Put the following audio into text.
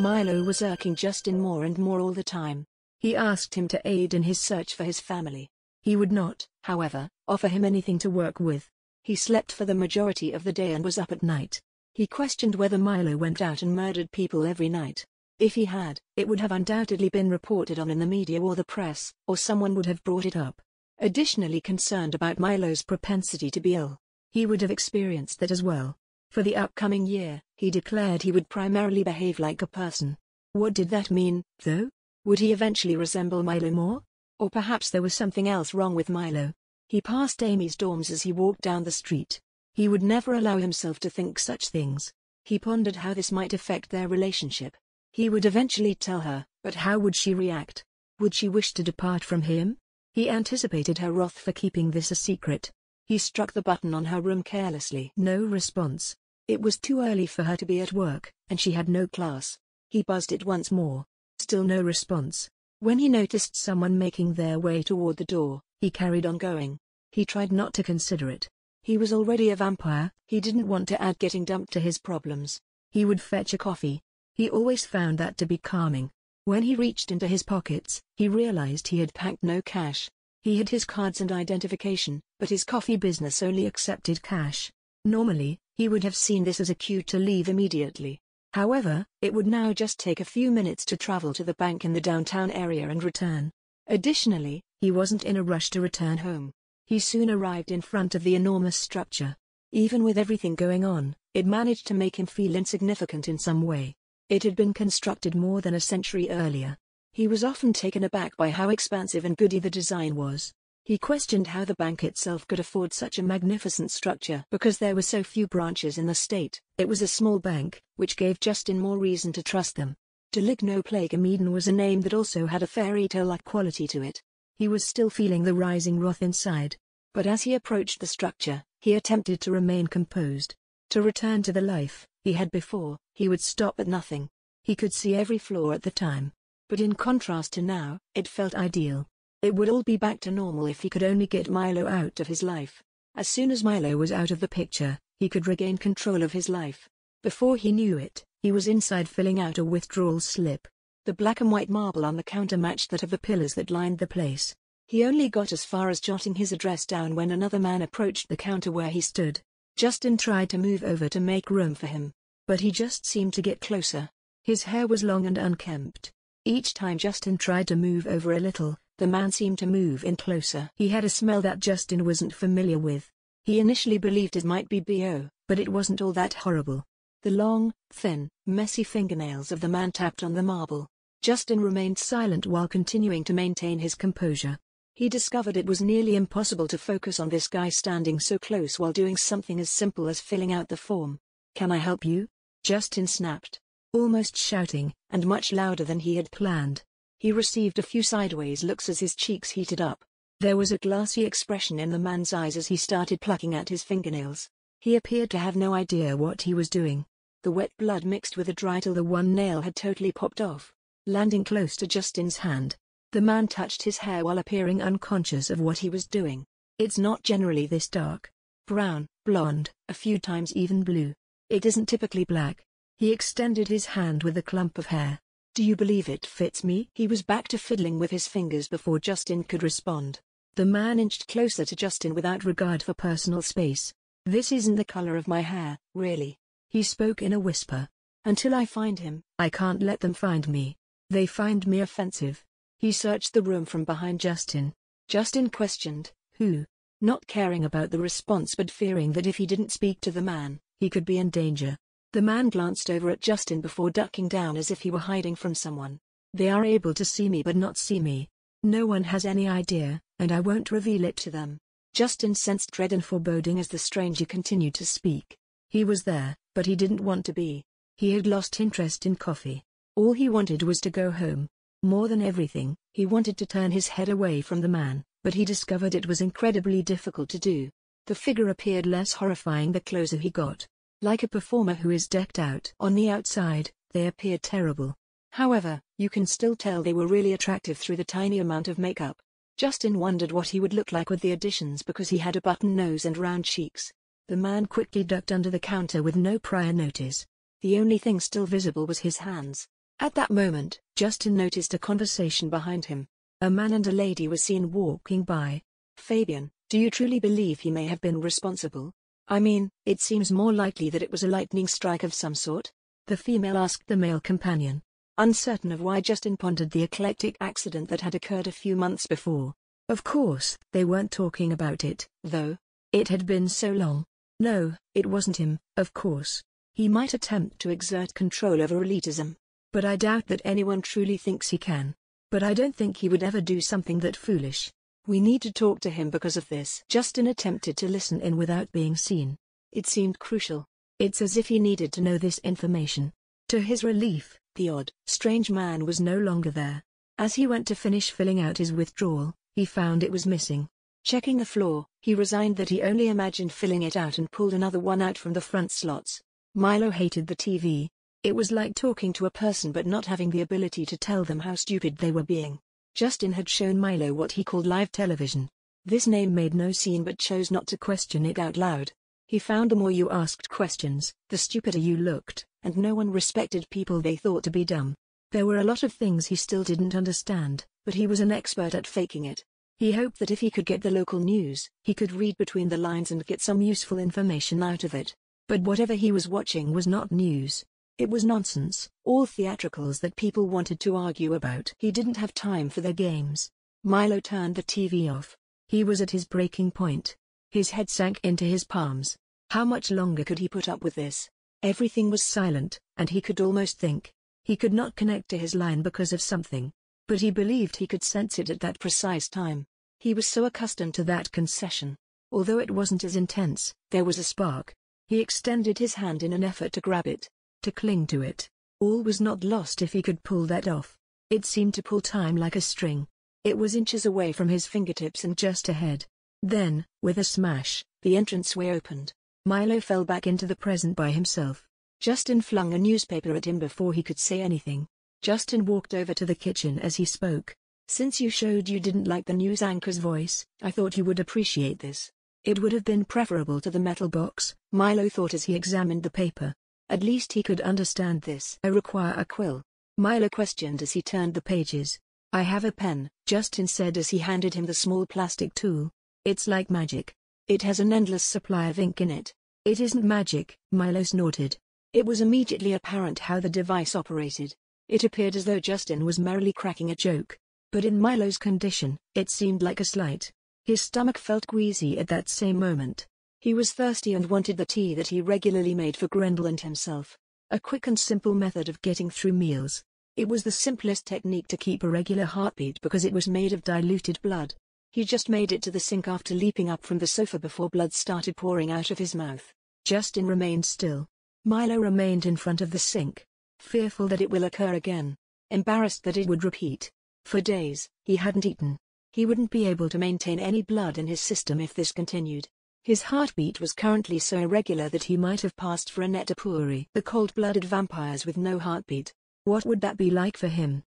Milo was irking Justin more and more all the time. He asked him to aid in his search for his family. He would not, however, offer him anything to work with. He slept for the majority of the day and was up at night. He questioned whether Milo went out and murdered people every night. If he had, it would have undoubtedly been reported on in the media or the press, or someone would have brought it up. Additionally concerned about Milo's propensity to be ill, he would have experienced that as well. For the upcoming year, he declared he would primarily behave like a person. What did that mean, though? Would he eventually resemble Milo more? Or perhaps there was something else wrong with Milo. He passed Amy's dorms as he walked down the street. He would never allow himself to think such things. He pondered how this might affect their relationship. He would eventually tell her, but how would she react? Would she wish to depart from him? He anticipated her wrath for keeping this a secret. He struck the button on her room carelessly. No response. It was too early for her to be at work, and she had no class. He buzzed it once more. Still no response. When he noticed someone making their way toward the door, he carried on going. He tried not to consider it. He was already a vampire, he didn't want to add getting dumped to his problems. He would fetch a coffee. He always found that to be calming. When he reached into his pockets, he realized he had packed no cash. He had his cards and identification, but his coffee business only accepted cash. Normally, he would have seen this as a cue to leave immediately. However, it would now just take a few minutes to travel to the bank in the downtown area and return. Additionally, he wasn't in a rush to return home. He soon arrived in front of the enormous structure. Even with everything going on, it managed to make him feel insignificant in some way. It had been constructed more than a century earlier. He was often taken aback by how expansive and goody the design was. He questioned how the bank itself could afford such a magnificent structure because there were so few branches in the state. It was a small bank, which gave Justin more reason to trust them. Deligno Plague Eden was a name that also had a fairy tale-like quality to it. He was still feeling the rising wrath inside. But as he approached the structure, he attempted to remain composed. To return to the life he had before, he would stop at nothing. He could see every flaw at the time. But in contrast to now, it felt ideal. It would all be back to normal if he could only get Milo out of his life. As soon as Milo was out of the picture, he could regain control of his life. Before he knew it, he was inside filling out a withdrawal slip. The black and white marble on the counter matched that of the pillars that lined the place. He only got as far as jotting his address down when another man approached the counter where he stood. Justin tried to move over to make room for him. But he just seemed to get closer. His hair was long and unkempt. Each time Justin tried to move over a little, the man seemed to move in closer. He had a smell that Justin wasn't familiar with. He initially believed it might be BO, but it wasn't all that horrible. The long, thin, messy fingernails of the man tapped on the marble. Justin remained silent while continuing to maintain his composure. He discovered it was nearly impossible to focus on this guy standing so close while doing something as simple as filling out the form. Can I help you? Justin snapped, almost shouting, and much louder than he had planned. He received a few sideways looks as his cheeks heated up. There was a glassy expression in the man's eyes as he started plucking at his fingernails. He appeared to have no idea what he was doing. The wet blood mixed with the dry till the one nail had totally popped off, landing close to Justin's hand. The man touched his hair while appearing unconscious of what he was doing. It's not generally this dark. Brown, blonde, a few times even blue. It isn't typically black. He extended his hand with a clump of hair. Do you believe it fits me? He was back to fiddling with his fingers before Justin could respond. The man inched closer to Justin without regard for personal space. This isn't the color of my hair, really. He spoke in a whisper. Until I find him, I can't let them find me. They find me offensive. He searched the room from behind Justin. Justin questioned, who? Not caring about the response but fearing that if he didn't speak to the man, he could be in danger. The man glanced over at Justin before ducking down as if he were hiding from someone. They are able to see me but not see me. No one has any idea, and I won't reveal it to them. Justin sensed dread and foreboding as the stranger continued to speak. He was there, but he didn't want to be. He had lost interest in coffee. All he wanted was to go home. More than everything, he wanted to turn his head away from the man, but he discovered it was incredibly difficult to do. The figure appeared less horrifying the closer he got. Like a performer who is decked out on the outside, they appeared terrible. However, you can still tell they were really attractive through the tiny amount of makeup. Justin wondered what he would look like with the additions because he had a button nose and round cheeks. The man quickly ducked under the counter with no prior notice. The only thing still visible was his hands. At that moment, Justin noticed a conversation behind him. A man and a lady were seen walking by. Fabian, do you truly believe he may have been responsible? I mean, it seems more likely that it was a lightning strike of some sort. The female asked the male companion. Uncertain of why Justin pondered the eclectic accident that had occurred a few months before. Of course, they weren't talking about it, though. It had been so long. No, it wasn't him, of course. He might attempt to exert control over elitism, but I doubt that anyone truly thinks he can. But I don't think he would ever do something that foolish. We need to talk to him because of this. Justin attempted to listen in without being seen. It seemed crucial. It's as if he needed to know this information. To his relief, the odd, strange man was no longer there. As he went to finish filling out his withdrawal, he found it was missing. Checking the floor, he resigned that he only imagined filling it out and pulled another one out from the front slots. Milo hated the TV, it was like talking to a person but not having the ability to tell them how stupid they were being. Justin had shown Milo what he called live television. This name made no scene but chose not to question it out loud. He found the more you asked questions, the stupider you looked, and no one respected people they thought to be dumb. There were a lot of things he still didn't understand, but he was an expert at faking it. He hoped that if he could get the local news, he could read between the lines and get some useful information out of it. But whatever he was watching was not news. It was nonsense, all theatricals that people wanted to argue about. He didn't have time for their games. Milo turned the TV off. He was at his breaking point. His head sank into his palms. How much longer could he put up with this? Everything was silent, and he could almost think. He could not connect to his line because of something. But he believed he could sense it at that precise time. He was so accustomed to that concession. Although it wasn't as intense, there was a spark. He extended his hand in an effort to grab it to cling to it. All was not lost if he could pull that off. It seemed to pull time like a string. It was inches away from his fingertips and just ahead. Then, with a smash, the entranceway opened. Milo fell back into the present by himself. Justin flung a newspaper at him before he could say anything. Justin walked over to the kitchen as he spoke. Since you showed you didn't like the news anchor's voice, I thought you would appreciate this. It would have been preferable to the metal box, Milo thought as he examined the paper. At least he could understand this. I require a quill. Milo questioned as he turned the pages. I have a pen, Justin said as he handed him the small plastic tool. It's like magic. It has an endless supply of ink in it. It isn't magic, Milo snorted. It was immediately apparent how the device operated. It appeared as though Justin was merrily cracking a joke. But in Milo's condition, it seemed like a slight. His stomach felt queasy at that same moment. He was thirsty and wanted the tea that he regularly made for Grendel and himself. A quick and simple method of getting through meals. It was the simplest technique to keep a regular heartbeat because it was made of diluted blood. He just made it to the sink after leaping up from the sofa before blood started pouring out of his mouth. Justin remained still. Milo remained in front of the sink, fearful that it will occur again, embarrassed that it would repeat. For days, he hadn't eaten. He wouldn't be able to maintain any blood in his system if this continued. His heartbeat was currently so irregular that he might have passed for a Netapuri. The cold-blooded vampires with no heartbeat. What would that be like for him?